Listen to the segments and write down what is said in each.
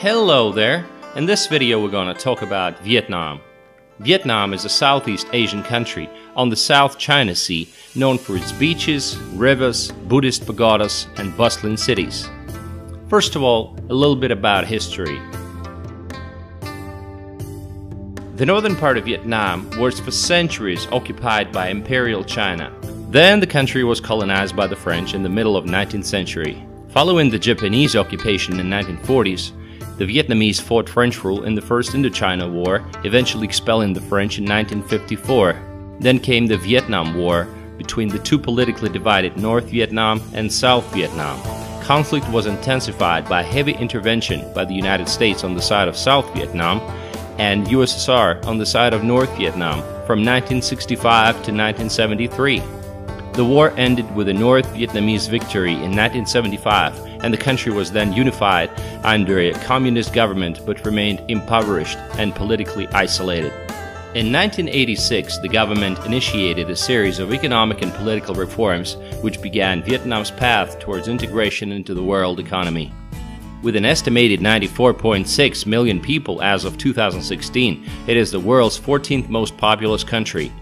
Hello there! In this video we're going to talk about Vietnam. Vietnam is a Southeast Asian country on the South China Sea known for its beaches, rivers, Buddhist pagodas, and bustling cities. First of all, a little bit about history. The northern part of Vietnam was for centuries occupied by Imperial China. Then the country was colonized by the French in the middle of 19th century. Following the Japanese occupation in 1940s, the Vietnamese fought French rule in the First Indochina War, eventually expelling the French in 1954. Then came the Vietnam War between the two politically divided North Vietnam and South Vietnam. Conflict was intensified by heavy intervention by the United States on the side of South Vietnam and USSR on the side of North Vietnam from 1965 to 1973. The war ended with a North Vietnamese victory in 1975, and the country was then unified under a communist government but remained impoverished and politically isolated. In 1986, the government initiated a series of economic and political reforms which began Vietnam's path towards integration into the world economy. With an estimated 94.6 million people as of 2016, it is the world's 14th most populous country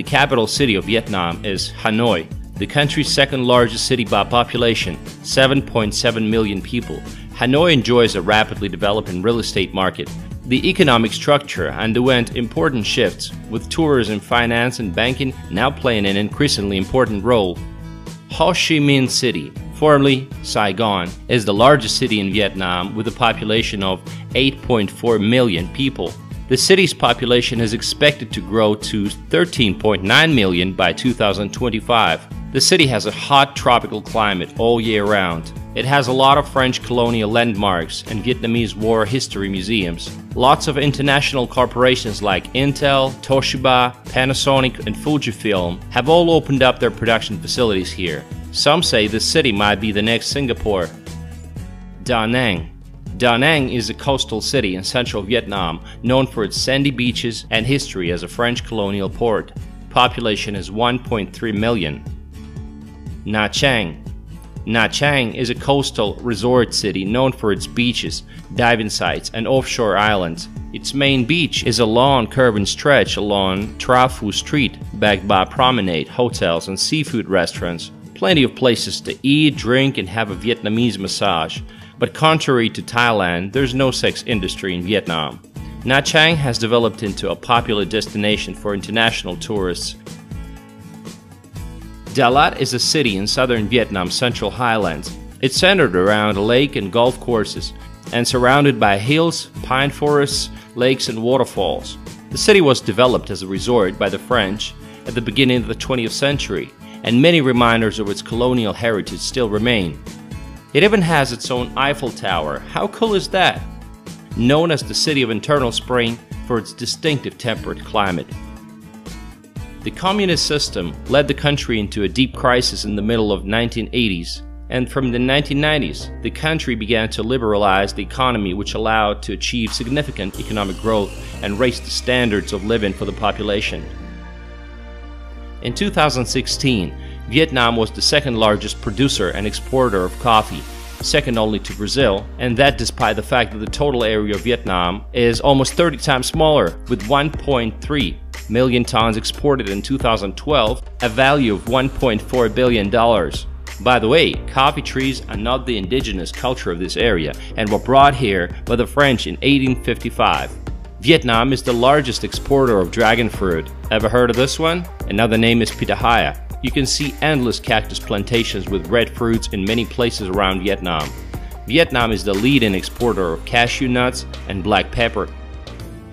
the capital city of Vietnam is Hanoi, the country's second largest city by population, 7.7 million people. Hanoi enjoys a rapidly developing real estate market. The economic structure underwent important shifts, with tourism, finance, and banking now playing an increasingly important role. Ho Chi Minh City, formerly Saigon, is the largest city in Vietnam with a population of 8.4 million people. The city's population is expected to grow to 13.9 million by 2025. The city has a hot tropical climate all year round. It has a lot of French colonial landmarks and Vietnamese war history museums. Lots of international corporations like Intel, Toshiba, Panasonic, and Fujifilm have all opened up their production facilities here. Some say the city might be the next Singapore. Da Nang Da Nang is a coastal city in central Vietnam known for its sandy beaches and history as a French colonial port. Population is 1.3 million. Nha Trang Nha Trang is a coastal resort city known for its beaches, diving sites, and offshore islands. Its main beach is a long curving stretch along Tran Phu Street, backed by promenade, hotels, and seafood restaurants. Plenty of places to eat, drink, and have a Vietnamese massage. But contrary to Thailand, there's no sex industry in Vietnam. Nha Trang has developed into a popular destination for international tourists. Dalat is a city in southern Vietnam's central highlands. It's centered around a lake and golf courses, and surrounded by hills, pine forests, lakes, and waterfalls. The city was developed as a resort by the French at the beginning of the 20th century, and many reminders of its colonial heritage still remain. It even has its own Eiffel Tower. How cool is that? Known as the City of Eternal Spring for its distinctive temperate climate. The communist system led the country into a deep crisis in the middle of 1980s, and from the 1990s, the country began to liberalize the economy which allowed to achieve significant economic growth and raise the standards of living for the population. In 2016, Vietnam was the second largest producer and exporter of coffee, second only to Brazil, and that despite the fact that the total area of Vietnam is almost 30 times smaller, with 1.3 million tons exported in 2012, a value of $1.4 billion. By the way, coffee trees are not the indigenous culture of this area and were brought here by the French in 1855. Vietnam is the largest exporter of dragon fruit. Ever heard of this one? Another name is pitahaya. You can see endless cactus plantations with red fruits in many places around Vietnam. Vietnam is the leading exporter of cashew nuts and black pepper.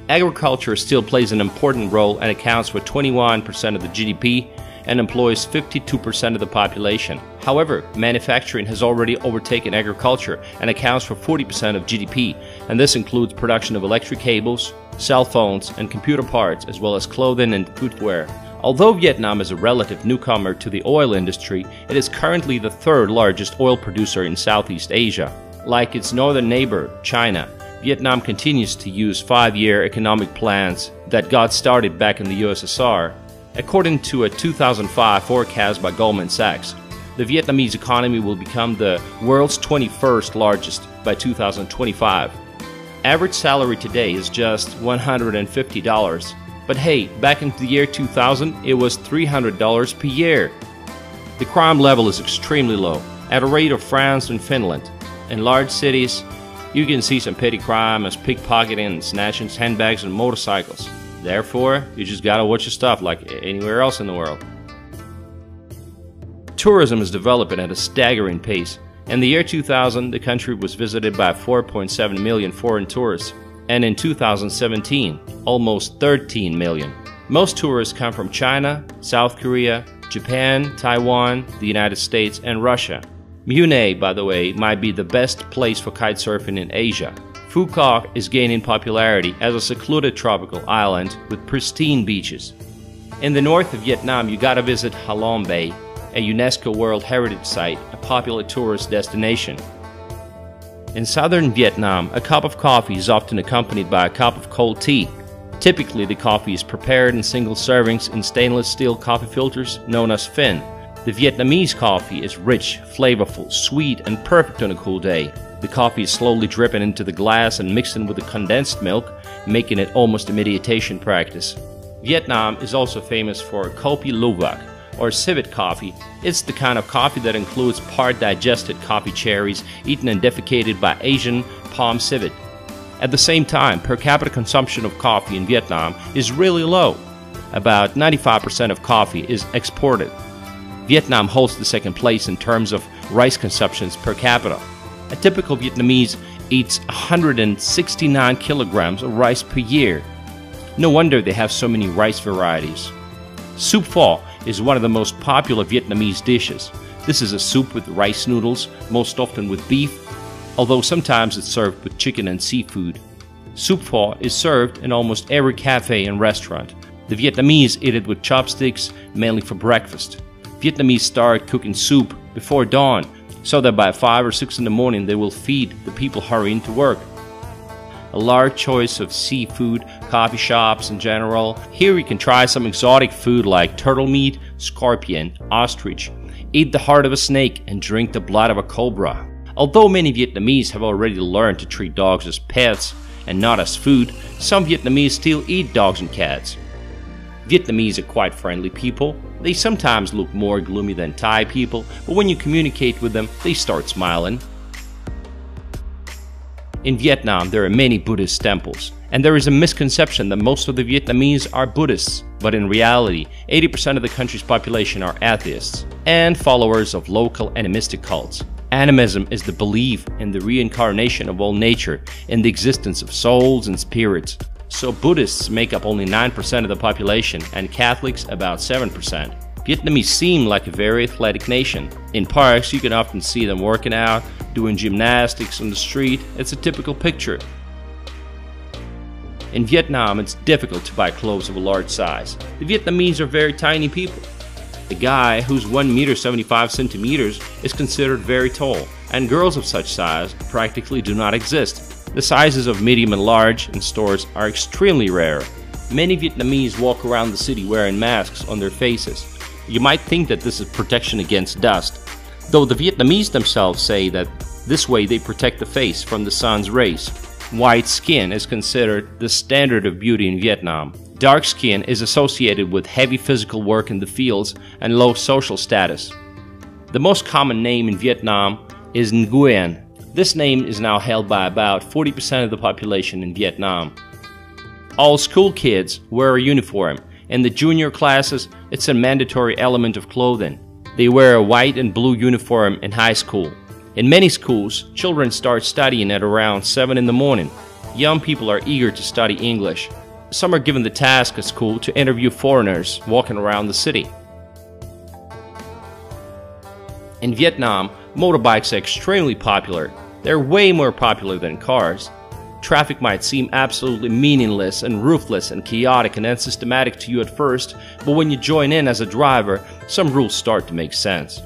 Agriculture still plays an important role and accounts for 21% of the GDP and employs 52% of the population. However, manufacturing has already overtaken agriculture and accounts for 40% of GDP, and this includes production of electric cables, cell phones, and computer parts, as well as clothing and footwear. Although Vietnam is a relative newcomer to the oil industry, it is currently the third largest oil producer in Southeast Asia. Like its northern neighbor, China, Vietnam continues to use five-year economic plans that got started back in the USSR. According to a 2005 forecast by Goldman Sachs, the Vietnamese economy will become the world's 21st largest by 2025. Average salary today is just $150. But hey, back in the year 2000, it was $300 per year. The crime level is extremely low, at a rate of France and Finland. In large cities, you can see some petty crime as pickpocketing and snatching handbags and motorcycles. Therefore, you just gotta watch your stuff like anywhere else in the world. Tourism is developing at a staggering pace. In the year 2000, the country was visited by 4.7 million foreign tourists, and in 2017, almost 13 million. Most tourists come from China, South Korea, Japan, Taiwan, the United States, and Russia. Mui Ne, by the way, might be the best place for kitesurfing in Asia. Quoc is gaining popularity as a secluded tropical island with pristine beaches. In the north of Vietnam, you gotta visit Ha Long Bay, a UNESCO World Heritage Site, a popular tourist destination. In southern Vietnam, a cup of coffee is often accompanied by a cup of cold tea. Typically, the coffee is prepared in single servings in stainless steel coffee filters known as phin. The Vietnamese coffee is rich, flavorful, sweet, and perfect on a cool day. The coffee is slowly dripping into the glass and mixed in with the condensed milk, making it almost a meditation practice. Vietnam is also famous for Kopi Luwak, or civet coffee. It's the kind of coffee that includes part digested coffee cherries eaten and defecated by Asian palm civet. At the same time, per capita consumption of coffee in Vietnam is really low. About 95% of coffee is exported. Vietnam holds the second place in terms of rice consumptions per capita. A typical Vietnamese eats 169 kilograms of rice per year. No wonder they have so many rice varieties. Soup pho is one of the most popular Vietnamese dishes. This is a soup with rice noodles, most often with beef, although sometimes it's served with chicken and seafood. Soup pho is served in almost every cafe and restaurant. The Vietnamese eat it with chopsticks, mainly for breakfast. Vietnamese start cooking soup before dawn, so that by 5 or 6 in the morning they will feed the people hurrying to work a large choice of seafood, coffee shops in general. Here you can try some exotic food like turtle meat, scorpion, ostrich, eat the heart of a snake, and drink the blood of a cobra. Although many Vietnamese have already learned to treat dogs as pets and not as food, some Vietnamese still eat dogs and cats. Vietnamese are quite friendly people. They sometimes look more gloomy than Thai people, but when you communicate with them, they start smiling. In Vietnam, there are many Buddhist temples, and there is a misconception that most of the Vietnamese are Buddhists, but in reality, 80% of the country's population are atheists and followers of local animistic cults. Animism is the belief in the reincarnation of all nature and the existence of souls and spirits. So Buddhists make up only 9% of the population and Catholics about 7%. Vietnamese seem like a very athletic nation. In parks, you can often see them working out, doing gymnastics on the street. It's a typical picture. In Vietnam, it's difficult to buy clothes of a large size. The Vietnamese are very tiny people. The guy who's 1 meter 75 centimeters is considered very tall, and girls of such size practically do not exist. The sizes of medium and large in stores are extremely rare. Many Vietnamese walk around the city wearing masks on their faces. You might think that this is protection against dust, though the Vietnamese themselves say that this way they protect the face from the sun's rays. White skin is considered the standard of beauty in Vietnam. Dark skin is associated with heavy physical work in the fields and low social status. The most common name in Vietnam is Nguyen. This name is now held by about 40% of the population in Vietnam. All school kids wear a uniform in the junior classes, it's a mandatory element of clothing. They wear a white and blue uniform in high school. In many schools, children start studying at around 7 in the morning. Young people are eager to study English. Some are given the task at school to interview foreigners walking around the city. In Vietnam, motorbikes are extremely popular. They're way more popular than cars. Traffic might seem absolutely meaningless and ruthless and chaotic and unsystematic to you at first, but when you join in as a driver, some rules start to make sense.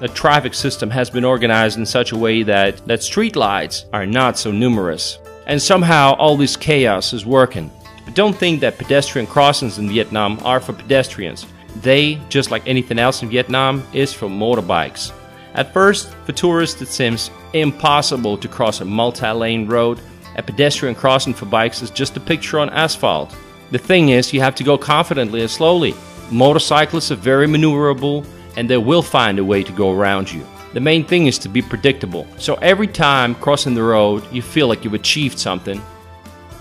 The traffic system has been organized in such a way that, that street lights are not so numerous. And somehow all this chaos is working. But don't think that pedestrian crossings in Vietnam are for pedestrians. They, just like anything else in Vietnam, is for motorbikes. At first, for tourists it seems impossible to cross a multi-lane road. A pedestrian crossing for bikes is just a picture on asphalt. The thing is, you have to go confidently and slowly. Motorcyclists are very maneuverable and they will find a way to go around you. The main thing is to be predictable. So every time crossing the road, you feel like you've achieved something.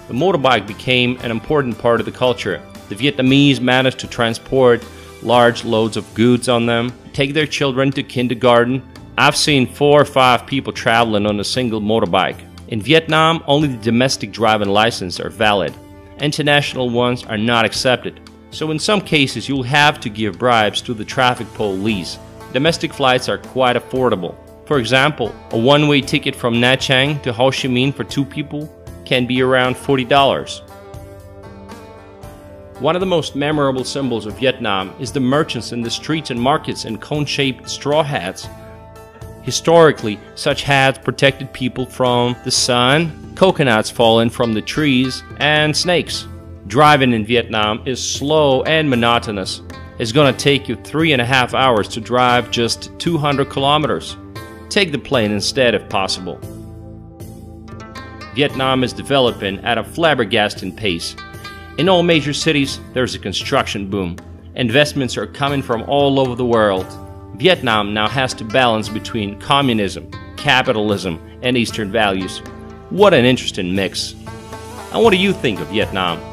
The motorbike became an important part of the culture. The Vietnamese managed to transport large loads of goods on them, take their children to kindergarten. I've seen four or five people traveling on a single motorbike. In Vietnam, only the domestic driving license are valid. International ones are not accepted. So in some cases, you'll have to give bribes to the traffic police. Domestic flights are quite affordable. For example, a one-way ticket from Nha Trang to Ho Chi Minh for two people can be around $40. One of the most memorable symbols of Vietnam is the merchants in the streets and markets in cone-shaped straw hats. Historically, such hats protected people from the sun, coconuts falling from the trees, and snakes. Driving in Vietnam is slow and monotonous. It's gonna take you three and a half hours to drive just 200 kilometers. Take the plane instead if possible. Vietnam is developing at a flabbergasting pace. In all major cities, there's a construction boom. Investments are coming from all over the world. Vietnam now has to balance between communism, capitalism, and Eastern values. What an interesting mix. And what do you think of Vietnam?